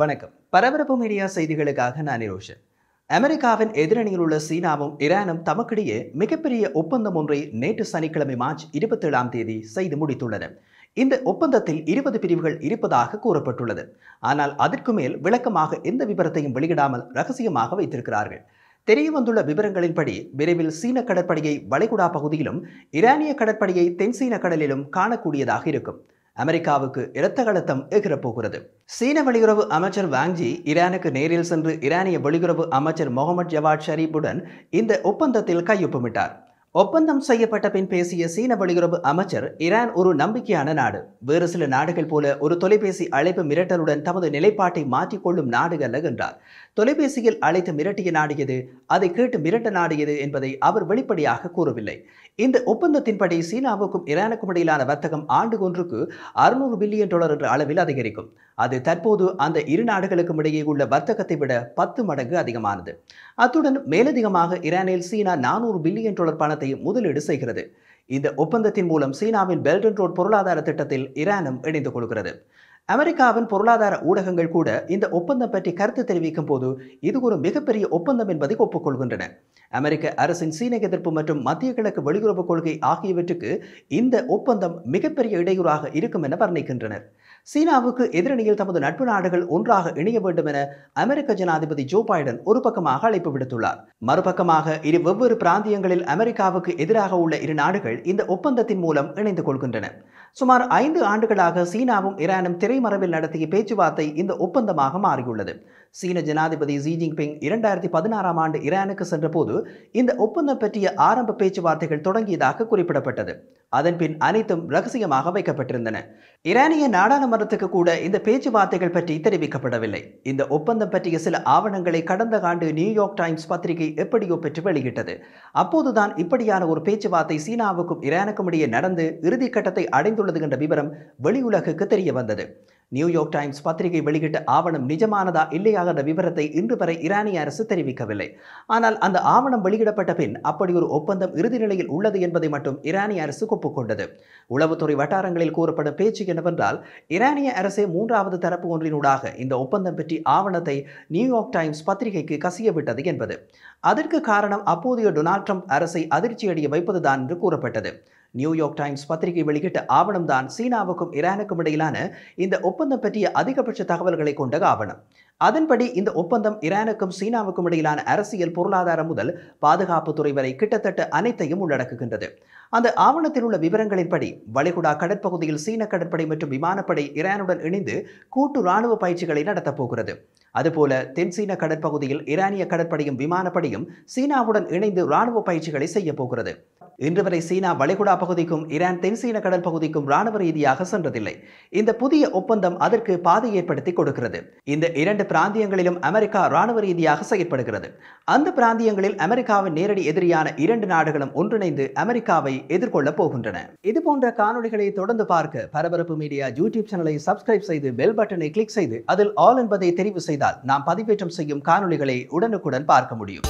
வணக்கம். பரபரப்பு மீடியா செய்திகளுக்காக நான் ரோஷன் அமெரிக்காவின் எதிரணியில் உள்ள சீனாவும் ஈரானும் தமக்கிடையே மிகப்பெரிய ஒப்பந்தம் ஒன்றை நேற்று சனிக்கிழமை மார்ச் இருபத்தேழாம் தேதி செய்து முடித்துள்ளன. இந்த ஒப்பந்தத்தில் இருபது பிரிவுகள் இருப்பதாக கூறப்பட்டுள்ளது. ஆனால் அதற்கு மேல் விளக்கமாக எந்த விவரத்தையும் வெளியிடாமல் ரகசியமாக வைத்திருக்கிறார்கள். தெரிய வந்துள்ள விவரங்களின்படி விரைவில் சீன கடற்படையை வளைகுடா பகுதியிலும் ஈரானிய கடற்படையை தென்சீன கடலிலும் காணக்கூடியதாக இருக்கும். அமெரிக்காவுக்கு இரத்த கலத்தம் போகிறது. சீன வெளியுறவு அமைச்சர் வாங்ஜி ஈரானுக்கு நேரில் சென்று ஈரானிய வெளியுறவு அமைச்சர் முகமது ஜவாத் ஷரீப்புடன் இந்த ஒப்பந்தத்தில் கையொப்பமிட்டார். ஒப்பந்தம் செய்யப்பட்ட பின் பேசிய சீன வெளியுறவு அமைச்சர் ஈரான் ஒரு நம்பிக்கையான நாடு. வேறு சில நாடுகள் போல ஒரு தொலைபேசி அழைப்பு மிரட்டலுடன் தமது நிலைப்பாட்டை மாற்றிக்கொள்ளும் நாடு அல்ல என்றார் தொலைபேசியில் அழைத்து மிரட்டிய நாடு எது? அதை கேட்டு மிரட்ட நாடு எது என்பதை அவர் வெளிப்படையாக கூறவில்லை. இந்த ஒப்பந்தத்தின்படி சீனாவுக்கும் ஈரானுக்கும் இடையிலான வர்த்தகம் ஆண்டு ஒன்றுக்கு அறுநூறு பில்லியன் டாலர் என்ற அளவில் அதிகரிக்கும். அது தற்போது அந்த இரு நாடுகளுக்கும் இடையே உள்ள வர்த்தகத்தை விட பத்து மடங்கு அதிகமானது. அத்துடன் மேலதிகமாக ஈரானில் சீனா நானூறு பில்லியன் டாலர் பணத்தை முதலீடு செய்கிறது. இந்த ஒப்பந்தத்தின் மூலம் சீனாவின் பெல்ட் அண்ட் ரோட் பொருளாதார திட்டத்தில் ஈரானும் இணைந்து கொள்கிறது. அமெரிக்காவின் பொருளாதார ஊடகங்கள் கூட இந்த ஒப்பந்தம் பற்றி கருத்து தெரிவிக்கும் போது இது ஒரு மிகப்பெரிய ஒப்பந்தம் என்பதை ஒப்புக்கொள்கின்றன. அமெரிக்க அரசின் சீன எதிர்ப்பு மற்றும் மத்திய கிழக்கு வெளியுறவு கொள்கை ஆகியவற்றுக்கு இந்த ஒப்பந்தம் மிகப்பெரிய இடையூறாக இருக்கும் என வர்ணிக்கின்றனர். சீனாவுக்கு எதிரணியில் தமது நட்பு நாடுகள் ஒன்றாக இணைய வேண்டும் என அமெரிக்க ஜனாதிபதி ஜோ பைடன் ஒரு பக்கமாக அழைப்பு விடுத்துள்ளார். மறுபக்கமாக இரு வெவ்வேறு பிராந்தியங்களில் அமெரிக்காவுக்கு எதிராக உள்ள இரு நாடுகள் இந்த ஒப்பந்தத்தின் மூலம் இணைந்து கொள்கின்றன. சுமார் ஐந்து ஆண்டுகளாக சீனாவும் ஈரானும் திரைமறைவில் நடத்திய பேச்சுவார்த்தை இந்த ஒப்பந்தமாக மாறியுள்ளது. சீன ஜனாதிபதி ஜி ஜின்பிங் இரண்டாயிரத்தி பதினாறாம் ஆண்டு ஈரானுக்கு சென்றபோது இந்த ஒப்பந்தம் பற்றிய ஆரம்ப பேச்சுவார்த்தைகள் தொடங்கியதாக குறிப்பிடப்பட்டது. அதன்பின் அனைத்தும் ரகசியமாக வைக்கப்பட்டிருந்தன. ஈரானிய நாடாளுமன்றத்துக்கு கூட இந்த பேச்சுவார்த்தைகள் பற்றி தெரிவிக்கப்படவில்லை. இந்த ஒப்பந்தம் பற்றிய சில ஆவணங்களை கடந்த ஆண்டு நியூயார்க் டைம்ஸ் பத்திரிகை எப்படியோ பெற்று வெளியிட்டது. அப்போதுதான் இப்படியான ஒரு பேச்சுவார்த்தை சீனாவுக்கும் ஈரானுக்கும் இடையே நடந்து இறுதிக்கட்டத்தை அடைந்துள்ளது என்ற விவரம் வெளியுலகுக்கு தெரிய வந்தது. நியூயார்க் டைம்ஸ் பத்திரிகை வெளியிட்ட ஆவணம் நிஜமானதா இல்லையா என்ற விவரத்தை இன்று வரை ஈரானிய அரசு தெரிவிக்கவில்லை. ஆனால் அந்த ஆவணம் வெளியிடப்பட்ட பின் அப்படி ஒரு ஒப்பந்தம் இறுதி நிலையில் உள்ளது என்பதை மட்டும் ஈரானிய அரசு ஒப்புக்கொண்டது. உளவுத்துறை வட்டாரங்களில் கூறப்படும் பேச்சு என்னவென்றால் ஈரானிய அரசே மூன்றாவது தரப்பு ஒன்றினூடாக இந்த ஒப்பந்தம் பற்றி ஆவணத்தை நியூயார்க் டைம்ஸ் பத்திரிகைக்கு கசிய விட்டது என்பது. அதற்கு காரணம் அப்போதைய டொனால்ட் ட்ரம்ப் அரசை அதிர்ச்சியடைய வைப்பதுதான் என்று கூறப்பட்டது. நியூயார்க் டைம்ஸ் பத்திரிகை வெளியிட்ட ஆவணம்தான் சீனாவுக்கும் ஈரானுக்கும் இடையிலான இந்த ஒப்பந்தம் பற்றிய அதிகபட்ச தகவல்களை கொண்ட ஆவணம். அதன்படி இந்த ஒப்பந்தம் ஈரானுக்கும் சீனாவுக்கும் இடையிலான அரசியல் பொருளாதாரம் முதல் பாதுகாப்பு துறை வரை கிட்டத்தட்ட அனைத்தையும் உள்ளடக்குகின்றது. அந்த ஆவணத்தில் உள்ள விவரங்களின்படி வளைகுடா கடற்பகுதியில் சீன கடற்படை மற்றும் விமானப்படை ஈரானுடன் இணைந்து கூட்டு ராணுவ பயிற்சிகளை நடத்தப் போகிறது. அதுபோல தென் சீன கடற்பகுதியில் ஈரானிய கடற்படையும் விமானப்படையும் சீனாவுடன் இணைந்து ராணுவ பயிற்சிகளை செய்ய போகிறது. இன்று வரை சீனா வளைகுடா பகுதிக்கும் ஈரான் தென் சீன கடல் பகுதிக்கும் ராணுவ ரீதியாக சென்றதில்லை. இந்த புதிய ஒப்பந்தம் அதற்கு பாதை ஏற்படுத்தி கொடுக்கிறது. இந்த இரண்டு பிராந்தியங்களிலும் அமெரிக்கா ராணுவ ரீதியாக செயற்படுகிறது. அந்த பிராந்தியங்களில் அமெரிக்காவின் நேரடி எதிரியான இரண்டு நாடுகளும் ஒன்றிணைந்து அமெரிக்காவை எதிர்கொள்ளப் போகின்றன. இது போன்ற காணொளிகளை தொடர்ந்து பார்க்க பரபரப்பு மீடியா யூடியூப் சேனலை சப்ஸ்கிரைப் செய்து பெல் பட்டனை கிளிக் செய்து அதில் ஆல் என்பதை தெரிவு செய்து செய்தால் நாம் பதிவேற்றம் செய்யும் காணொளிகளை உடனுக்குடன் பார்க்க முடியும்.